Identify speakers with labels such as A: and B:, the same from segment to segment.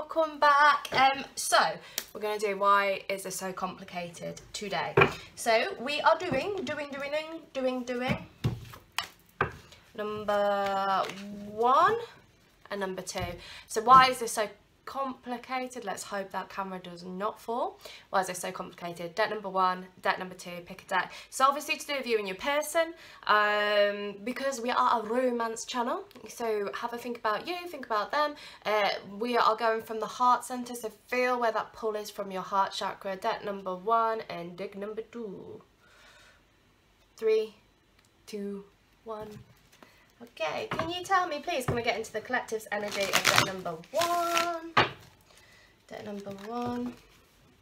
A: welcome back. Um, so we're gonna do why is this so complicated today. So we are doing, doing, doing, doing, doing number one and number two. So why is this so complicated. Let's hope that camera does not fall. Why is it so complicated? Deck number one, deck number two, pick a deck. So obviously to do with you and your person, um, because we are a romance channel. So have a think about you, think about them. Uh, we are going from the heart center, so feel where that pull is from your heart chakra. Deck number one and deck number two. Three, two, one. Okay, can you tell me please, can we get into the collective's energy of deck number one? Deck number one.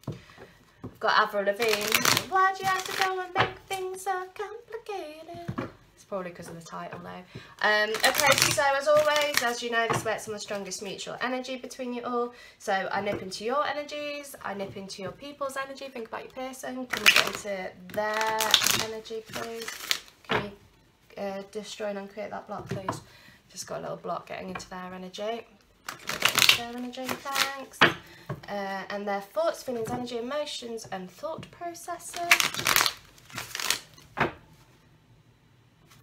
A: I've got Avril Lavigne. Why'd you have to go and make things so complicated? It's probably because of the title though. Um, okay, so as always, as you know, this works on the strongest mutual energy between you all. So I nip into your energies, I nip into your people's energy, think about your person. Can we get into their energy, please? Can you uh, destroy and uncreate that block, please. Just got a little block getting into their energy. Their energy, thanks. Uh, and their thoughts, feelings, energy, emotions, and thought processes.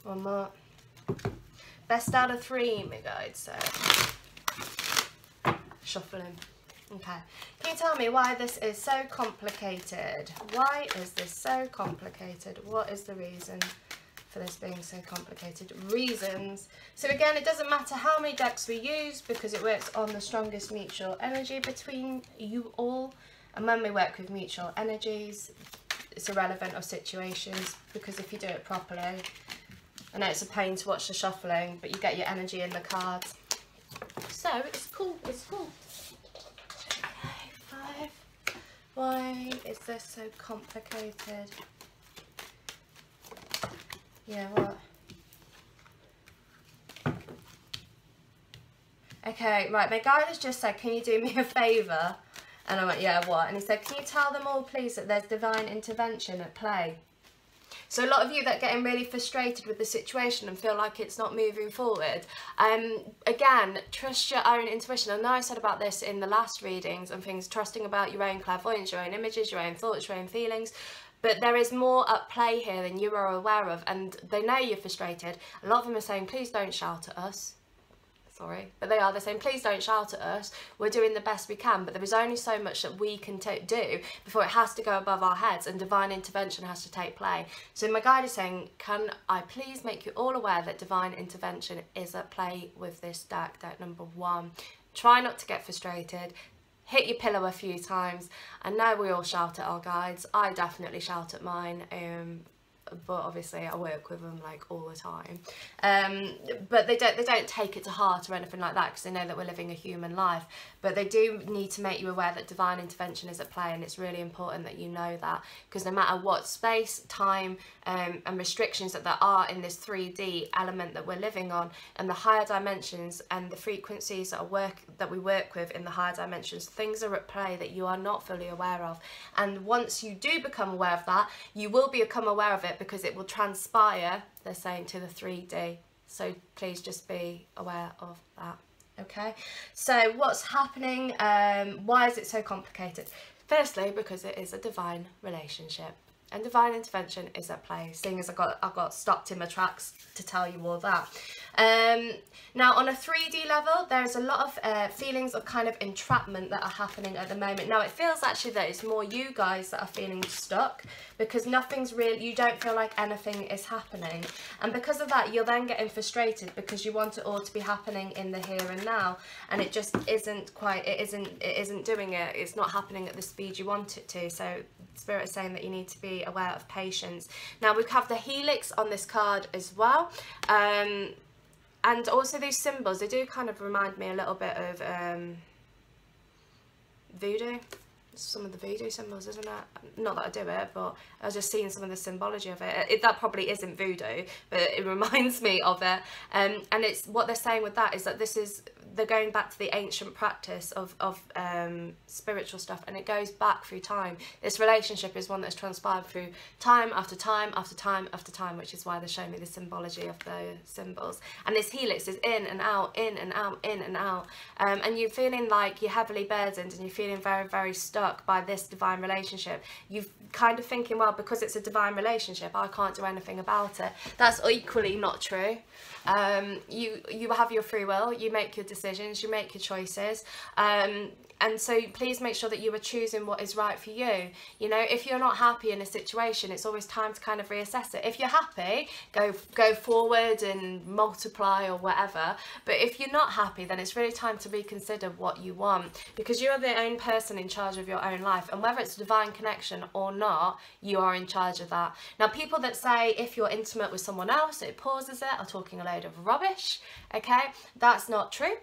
A: One more. Best out of three, my guide, so shuffling. Okay, can you tell me why this is so complicated? Why is this so complicated? What is the reason? For this being so complicated reasons. So again, it doesn't matter how many decks we use because it works on the strongest mutual energy between you all. And when we work with mutual energies, it's irrelevant of situations because if you do it properly, I know it's a pain to watch the shuffling, but you get your energy in the cards. So it's cool, it's cool. Okay, five. Why is this so complicated? Yeah, what? Okay, right, my guide has just said, can you do me a favour? And I went, yeah, what? And he said, can you tell them all, please, that there's divine intervention at play? So a lot of you that are getting really frustrated with the situation and feel like it's not moving forward, um, again, trust your own intuition. I know I said about this in the last readings and things, trusting about your own clairvoyance, your own images, your own thoughts, your own feelings. But there is more at play here than you are aware of and they know you're frustrated. A lot of them are saying, please don't shout at us. Sorry, but they are. They're saying, please don't shout at us. We're doing the best we can, but there is only so much that we can do before it has to go above our heads and divine intervention has to take play. So my guide is saying, can I please make you all aware that divine intervention is at play with this deck, deck number one. Try not to get frustrated hit your pillow a few times. And now we all shout at our guides. I definitely shout at mine. Um, but obviously I work with them like all the time. Um, but they don't they don't take it to heart or anything like that because they know that we're living a human life. But they do need to make you aware that divine intervention is at play and it's really important that you know that because no matter what space, time um, and restrictions that there are in this 3D element that we're living on and the higher dimensions and the frequencies that, work, that we work with in the higher dimensions, things are at play that you are not fully aware of. And once you do become aware of that, you will become aware of it because it will transpire, they're saying, to the 3D. So please just be aware of that. Okay, so what's happening? Um, why is it so complicated? Firstly, because it is a divine relationship and divine intervention is at play seeing as I got I got stopped in my tracks to tell you all that um, now on a 3d level there's a lot of uh, feelings of kind of entrapment that are happening at the moment. Now it feels actually that it's more you guys that are feeling stuck because nothing's real you don't feel like anything is happening. And because of that you're then getting frustrated because you want it all to be happening in the here and now and it just isn't quite it isn't it isn't doing it. It's not happening at the speed you want it to. So spirit is saying that you need to be aware of patience. Now we have the helix on this card as well. Um, and also these symbols they do kind of remind me a little bit of um, voodoo some of the voodoo symbols, isn't it? Not that I do it, but I was just seeing some of the symbology of it. it that probably isn't voodoo, but it reminds me of it. Um, and it's what they're saying with that is that this is they're going back to the ancient practice of, of um, spiritual stuff and it goes back through time. This relationship is one that's transpired through time after time after time after time, which is why they're showing me the symbology of the symbols. And this helix is in and out, in and out, in and out. Um, and you're feeling like you're heavily burdened and you're feeling very, very stuck by this divine relationship. You've kind of thinking, well, because it's a divine relationship, I can't do anything about it. That's equally not true. Um, you you have your free will. You make your decisions. You make your choices. Um, and so please make sure that you are choosing what is right for you you know if you're not happy in a situation it's always time to kind of reassess it if you're happy go go forward and multiply or whatever but if you're not happy then it's really time to reconsider what you want because you are the own person in charge of your own life and whether it's a divine connection or not you are in charge of that now people that say if you're intimate with someone else it pauses it are talking a load of rubbish okay? That's not true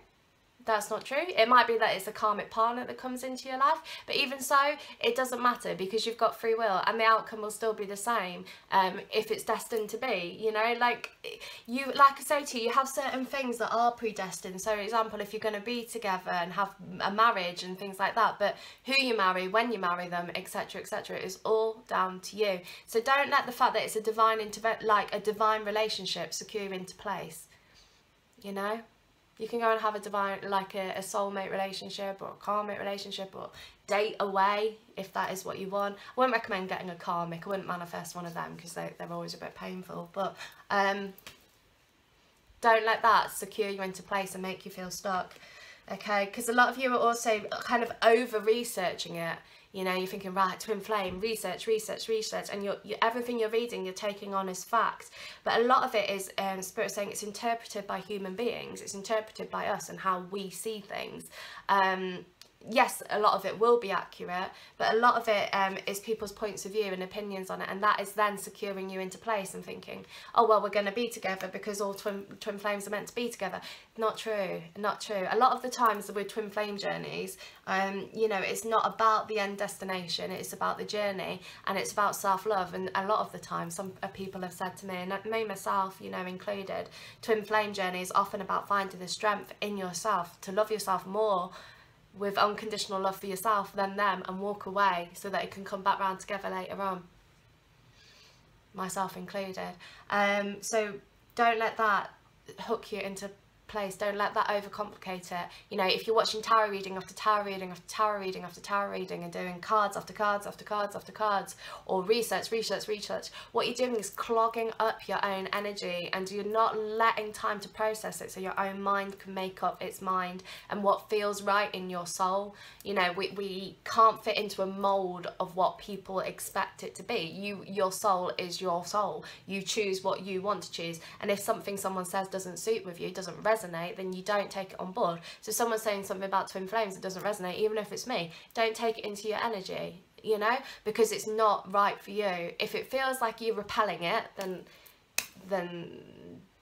A: that's not true. It might be that it's a karmic partner that comes into your life, but even so, it doesn't matter because you've got free will and the outcome will still be the same um, if it's destined to be, you know, like you, like I say to you, you have certain things that are predestined. So for example, if you're going to be together and have a marriage and things like that, but who you marry, when you marry them, etc, etc, is all down to you. So don't let the fact that it's a divine, like a divine relationship secure into place, you know? You can go and have a divine, like a, a soulmate relationship or a karmic relationship or date away if that is what you want. I wouldn't recommend getting a karmic. I wouldn't manifest one of them because they, they're always a bit painful. But um, don't let that secure you into place and make you feel stuck. Okay, because a lot of you are also kind of over researching it you know, you're thinking, right, twin flame, research, research, research, and you're, you're, everything you're reading, you're taking on as fact. But a lot of it is um, Spirit saying it's interpreted by human beings, it's interpreted by us and how we see things. Um, yes, a lot of it will be accurate, but a lot of it um, is people's points of view and opinions on it, and that is then securing you into place and thinking, oh, well, we're going to be together because all twin, twin flames are meant to be together. Not true, not true. A lot of the times with twin flame journeys, um, you know, it's not about the end destination, it's about the journey, and it's about self-love, and a lot of the time, some uh, people have said to me, and me myself, you know, included, twin flame journey is often about finding the strength in yourself to love yourself more with unconditional love for yourself than them and walk away so that it can come back round together later on. Myself included. Um, so don't let that hook you into place. Don't let that overcomplicate it. You know, if you're watching tarot reading after tarot reading after tarot reading after tarot reading and doing cards after cards after cards after cards or research, research, research, what you're doing is clogging up your own energy and you're not letting time to process it so your own mind can make up its mind and what feels right in your soul. You know, we, we can't fit into a mold of what people expect it to be. You, Your soul is your soul. You choose what you want to choose and if something someone says doesn't suit with you, doesn't resonate resonate, then you don't take it on board. So someone's saying something about twin flames that doesn't resonate, even if it's me, don't take it into your energy, you know, because it's not right for you. If it feels like you're repelling it, then then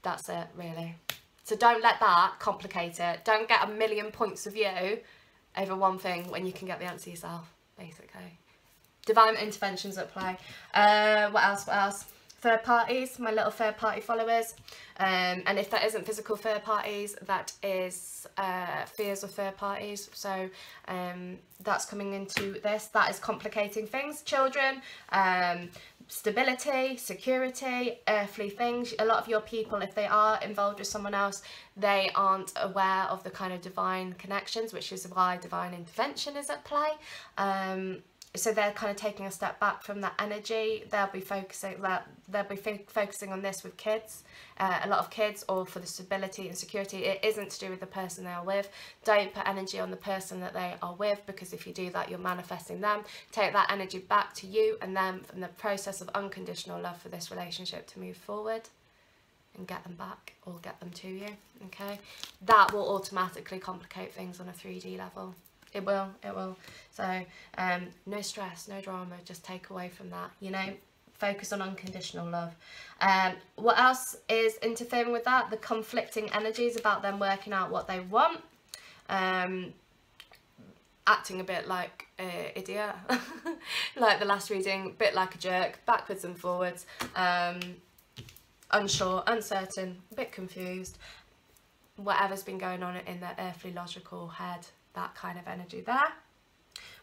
A: that's it, really. So don't let that complicate it. Don't get a million points of view over one thing when you can get the answer yourself, basically. Divine interventions at play. Uh, what else, what else? Third parties, my little third party followers. Um, and if that isn't physical third parties, that is uh, fears of third parties. So um, that's coming into this. That is complicating things. Children, um, stability, security, earthly things. A lot of your people, if they are involved with someone else, they aren't aware of the kind of divine connections, which is why divine intervention is at play. Um, so they're kind of taking a step back from that energy. They'll be focusing they'll be focusing on this with kids uh, a lot of kids or for the stability and security. It isn't to do with the person they are with. Don't put energy on the person that they are with because if you do that you're manifesting them. Take that energy back to you and them from the process of unconditional love for this relationship to move forward and get them back or get them to you okay? That will automatically complicate things on a 3d level it will, it will. So um, no stress, no drama, just take away from that, you know, focus on unconditional love. Um, what else is interfering with that? The conflicting energies about them working out what they want. Um, acting a bit like an idiot, like the last reading, a bit like a jerk, backwards and forwards, um, unsure, uncertain, a bit confused, whatever's been going on in their earthly logical head, that kind of energy there.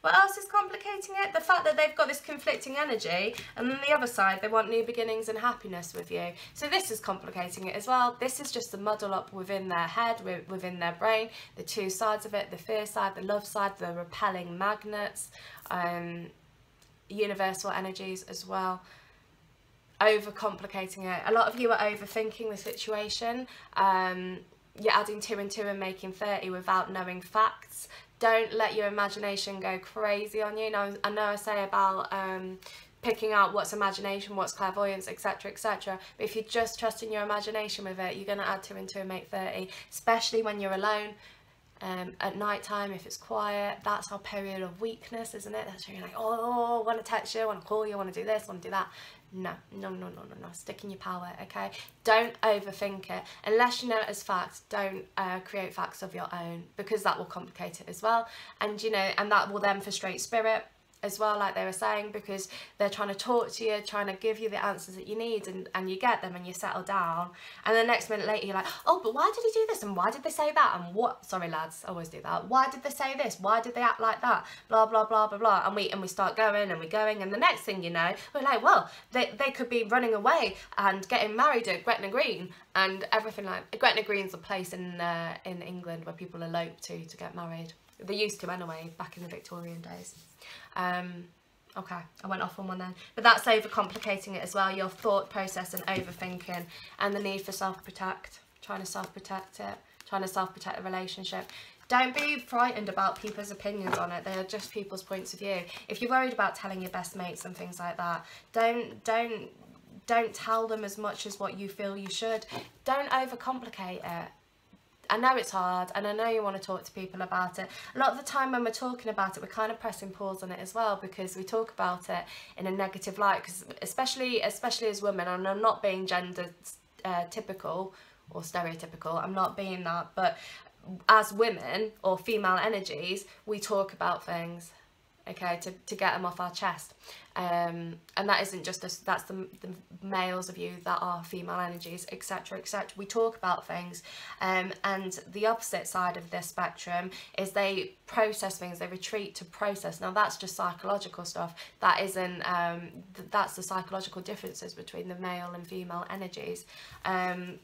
A: What else is complicating it? The fact that they've got this conflicting energy and then the other side, they want new beginnings and happiness with you. So this is complicating it as well. This is just the muddle up within their head, within their brain, the two sides of it, the fear side, the love side, the repelling magnets, um, universal energies as well overcomplicating it. A lot of you are overthinking the situation. Um, you're adding two and two and making 30 without knowing facts don't let your imagination go crazy on you. Now, I know I say about um, picking out what's imagination, what's clairvoyance, etc, etc. But if you're just trusting your imagination with it, you're going to add two and two and make 30, especially when you're alone. Um, at night time, if it's quiet, that's our period of weakness, isn't it? That's when you're like, oh, I want to text you, I want to call you, I want to do this, I want to do that. No, no, no, no, no, no. Stick in your power, okay? Don't overthink it. Unless you know it as facts, don't uh, create facts of your own because that will complicate it as well. And, you know, and that will then frustrate spirit as well like they were saying because they're trying to talk to you trying to give you the answers that you need and, and you get them and you settle down. And the next minute later you're like oh but why did he do this? And why did they say that? And what sorry lads I always do that. Why did they say this? Why did they act like that? Blah blah blah blah blah. And we and we start going and we're going and the next thing you know we're like well they, they could be running away and getting married at Gretna Green and everything like Gretna Green's a place in uh, in England where people elope to to get married they used to anyway back in the Victorian days um, okay, I went off on one then. But that's overcomplicating it as well, your thought process and overthinking and the need for self-protect, trying to self-protect it, trying to self-protect the relationship. Don't be frightened about people's opinions on it. They are just people's points of view. If you're worried about telling your best mates and things like that, don't don't don't tell them as much as what you feel you should. Don't overcomplicate it. I know it's hard and I know you want to talk to people about it. A lot of the time when we're talking about it, we're kind of pressing pause on it as well because we talk about it in a negative light because especially, especially as women, and I'm not being gender uh, typical or stereotypical, I'm not being that, but as women or female energies, we talk about things okay, to, to get them off our chest. Um, and that isn't just us, that's the, the males of you that are female energies, etc, etc. We talk about things um, and the opposite side of this spectrum is they process things, they retreat to process. Now that's just psychological stuff. That isn't, um, th that's the psychological differences between the male and female energies. Um,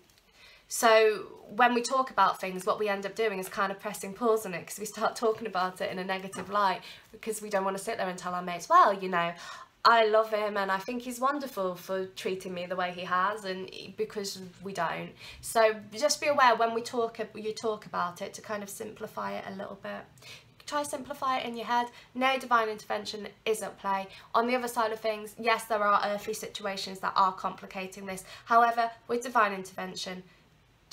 A: so when we talk about things, what we end up doing is kind of pressing pause on it because we start talking about it in a negative light because we don't want to sit there and tell our mates, well, you know, I love him and I think he's wonderful for treating me the way he has and because we don't. So just be aware when we talk, you talk about it to kind of simplify it a little bit. Try simplify it in your head. No divine intervention is at play. On the other side of things, yes, there are earthly situations that are complicating this. However, with divine intervention,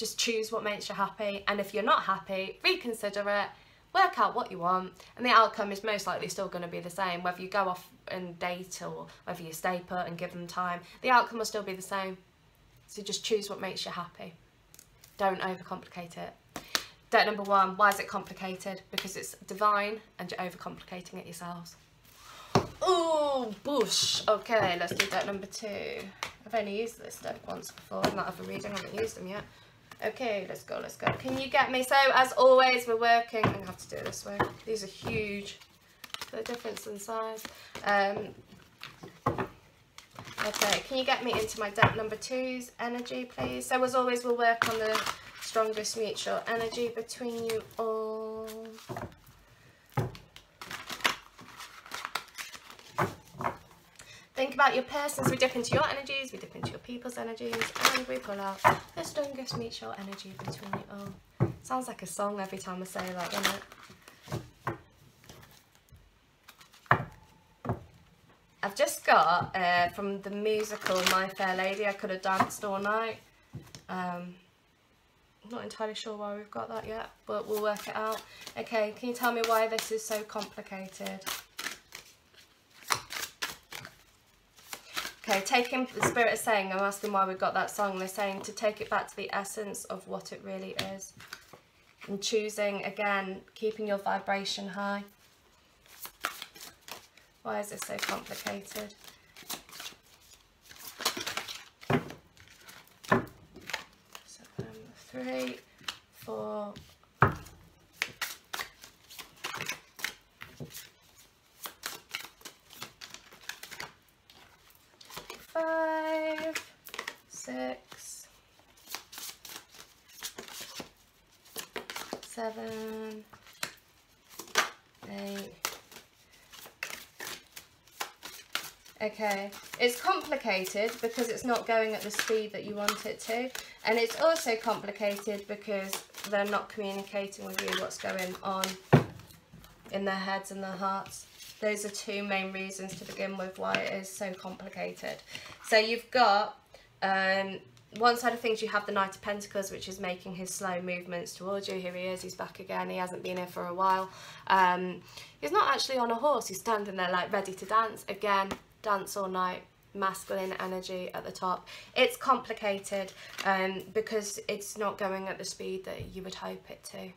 A: just choose what makes you happy and if you're not happy reconsider it work out what you want and the outcome is most likely still going to be the same whether you go off and date or whether you stay put and give them time the outcome will still be the same. So just choose what makes you happy. Don't overcomplicate it. Debt number one why is it complicated? Because it's divine and you're overcomplicating it yourselves. Oh bush. Okay let's do debt number two. I've only used this deck once before in that other reading I haven't used them yet Okay, let's go, let's go. Can you get me? So, as always, we're working. I'm going to have to do it this way. These are huge. The difference in size. Um, okay, can you get me into my deck number two's energy, please? So, as always, we'll work on the strongest mutual energy between you all. Think about your persons. We dip into your energies, we dip into your people's energies, and we pull out the strongest mutual energy between you all. Sounds like a song every time I say that, doesn't it? I've just got uh, from the musical My Fair Lady, I Could Have Danced All Night. Um, not entirely sure why we've got that yet, but we'll work it out. Okay, can you tell me why this is so complicated? Okay, taking the spirit is saying, I'm asking why we got that song. They're saying to take it back to the essence of what it really is. And choosing, again, keeping your vibration high. Why is this so complicated? Seven, um, three, four, five, six, seven, eight. Okay, it's complicated because it's not going at the speed that you want it to. And it's also complicated because they're not communicating with you what's going on in their heads and their hearts. Those are two main reasons to begin with why it is so complicated. So you've got um, one side of things you have the Knight of Pentacles which is making his slow movements towards you. Here he is, he's back again, he hasn't been here for a while. Um, he's not actually on a horse, he's standing there like ready to dance. Again, dance all night, masculine energy at the top. It's complicated um, because it's not going at the speed that you would hope it to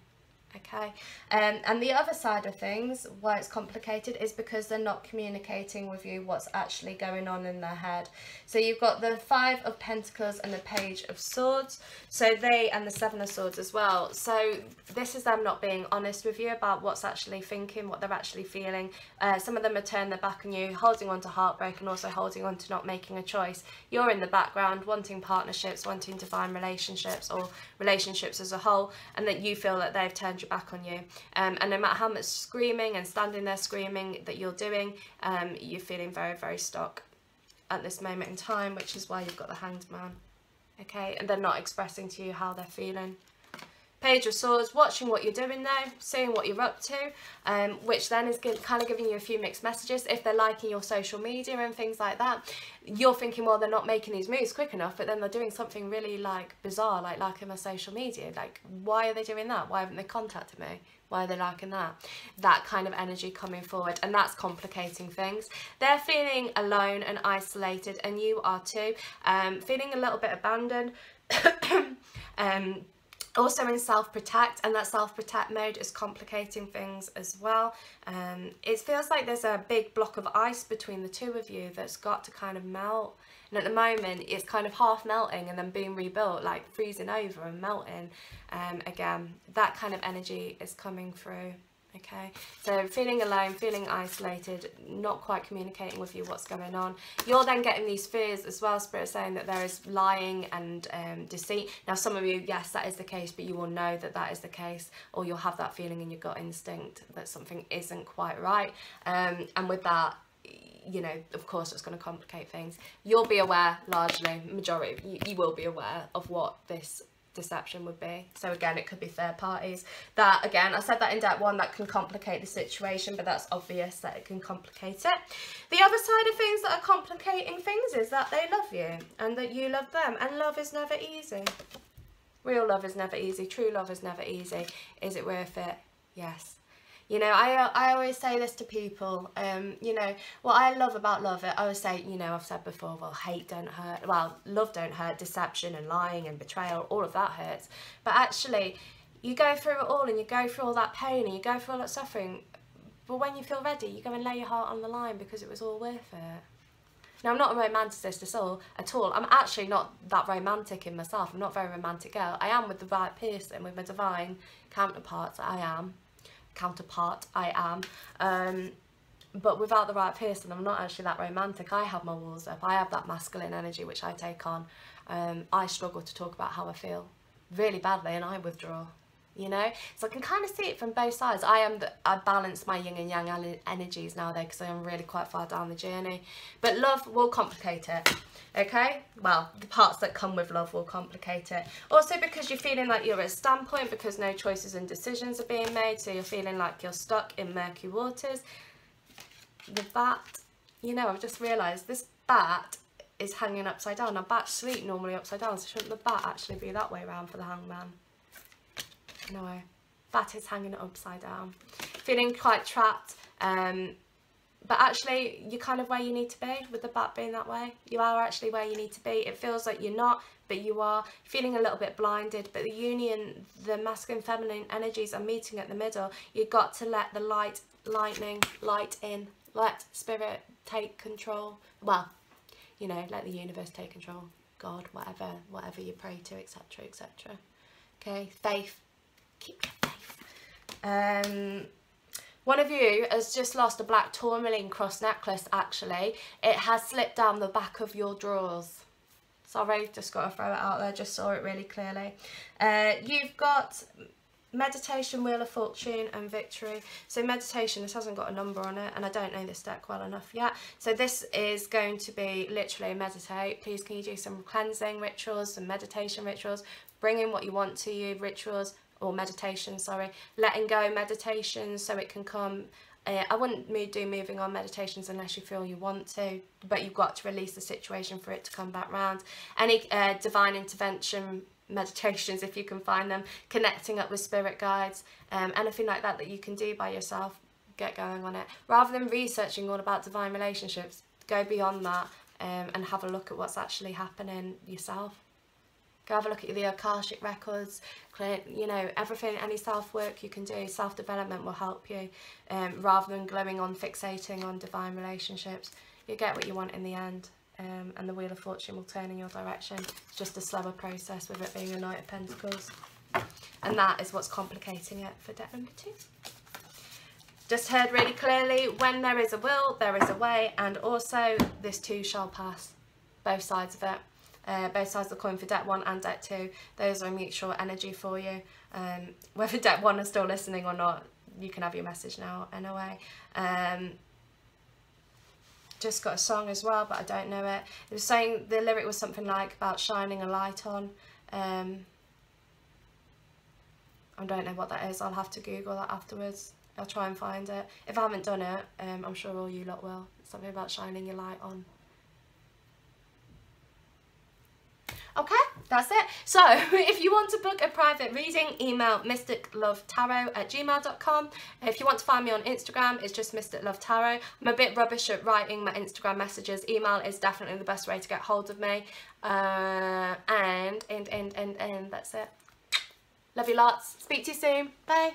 A: okay. Um, and the other side of things why it's complicated is because they're not communicating with you what's actually going on in their head. So you've got the five of pentacles and the page of swords. So they and the seven of swords as well. So this is them not being honest with you about what's actually thinking what they're actually feeling. Uh, some of them are turning their back on you holding on to heartbreak and also holding on to not making a choice. You're in the background wanting partnerships wanting to find relationships or relationships as a whole and that you feel that they've turned your back on you. Um, and no matter how much screaming and standing there screaming that you're doing, um, you're feeling very, very stuck at this moment in time, which is why you've got the Hanged Man. Okay, and they're not expressing to you how they're feeling. Page of Swords, watching what you're doing now, seeing what you're up to, um, which then is kind of giving you a few mixed messages. If they're liking your social media and things like that, you're thinking, well, they're not making these moves quick enough, but then they're doing something really like bizarre, like liking my social media. Like, why are they doing that? Why haven't they contacted me? Why are they liking that? That kind of energy coming forward, and that's complicating things. They're feeling alone and isolated, and you are too. Um, feeling a little bit abandoned. um, also in self-protect and that self-protect mode is complicating things as well. Um, it feels like there's a big block of ice between the two of you that's got to kind of melt. And at the moment it's kind of half melting and then being rebuilt like freezing over and melting um, again. That kind of energy is coming through okay. So feeling alone feeling isolated not quite communicating with you what's going on. You're then getting these fears as well spirit saying that there is lying and um, deceit. Now some of you yes that is the case but you will know that that is the case or you'll have that feeling in your gut instinct that something isn't quite right. Um, and with that you know, of course it's going to complicate things. You'll be aware, largely, majority, you, you will be aware of what this deception would be. So again, it could be third parties. That, again, I said that in deck one, that can complicate the situation, but that's obvious that it can complicate it. The other side of things that are complicating things is that they love you and that you love them. And love is never easy. Real love is never easy. True love is never easy. Is it worth it? Yes. You know, I, I always say this to people, um, you know, what I love about love, I always say, you know, I've said before, well, hate don't hurt, well, love don't hurt, deception and lying and betrayal, all of that hurts. But actually, you go through it all and you go through all that pain and you go through all that suffering, but when you feel ready, you go and lay your heart on the line because it was all worth it. Now, I'm not a romanticist at all, at all. I'm actually not that romantic in myself. I'm not a very romantic girl. I am with the right person, with my divine counterparts, I am counterpart I am. Um, but without the right person, I'm not actually that romantic. I have my walls up. I have that masculine energy which I take on. Um, I struggle to talk about how I feel really badly and I withdraw you know? So I can kind of see it from both sides. I am the, I balance my yin and yang energies nowadays because I am really quite far down the journey. But love will complicate it okay? Well the parts that come with love will complicate it. Also because you're feeling like you're at a standpoint because no choices and decisions are being made so you're feeling like you're stuck in murky waters. The bat you know I've just realized this bat is hanging upside down. Now bats sleep normally upside down so shouldn't the bat actually be that way around for the hangman no bat is hanging upside down feeling quite trapped um but actually you're kind of where you need to be with the bat being that way you are actually where you need to be it feels like you're not but you are feeling a little bit blinded but the union the masculine feminine energies are meeting at the middle you've got to let the light lightning light in let spirit take control. Well, you know, let the universe take control. God, whatever, whatever you pray to, etc., etc. Okay, faith. Keep your faith. Um, one of you has just lost a black tourmaline cross necklace, actually. It has slipped down the back of your drawers. Sorry, just got to throw it out there, just saw it really clearly. Uh, you've got meditation, wheel of fortune and victory. So meditation, this hasn't got a number on it and I don't know this deck well enough yet. So this is going to be literally meditate. Please can you do some cleansing rituals, some meditation rituals, bring in what you want to you, rituals, or meditation, sorry, letting go meditations so it can come. Uh, I wouldn't do moving on meditations unless you feel you want to, but you've got to release the situation for it to come back round. Any uh, divine intervention meditations, if you can find them, connecting up with spirit guides, um, anything like that that you can do by yourself, get going on it. Rather than researching all about divine relationships, go beyond that um, and have a look at what's actually happening yourself. Go have a look at the Akashic records, you know, everything, any self-work you can do, self-development will help you, um, rather than glowing on, fixating on divine relationships. You get what you want in the end, um, and the Wheel of Fortune will turn in your direction. It's just a slower process with it being a Knight of Pentacles. And that is what's complicating it for deck number two. Just heard really clearly, when there is a will, there is a way, and also this too shall pass, both sides of it uh, both sides of the coin for deck one and deck two. Those are mutual energy for you. Um, whether deck one is still listening or not, you can have your message now anyway. Um, just got a song as well, but I don't know it. It was saying the lyric was something like about shining a light on. Um, I don't know what that is. I'll have to Google that afterwards. I'll try and find it. If I haven't done it, um, I'm sure all you lot will. Something about shining your light on. Okay, that's it. So if you want to book a private reading, email mysticlovetarot at gmail.com. If you want to find me on Instagram, it's just mysticlovetarot. I'm a bit rubbish at writing my Instagram messages. Email is definitely the best way to get hold of me. Uh, and, and, and, and, and that's it. Love you lots. Speak to you soon. Bye.